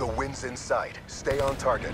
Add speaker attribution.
Speaker 1: The wind's in sight. Stay on target.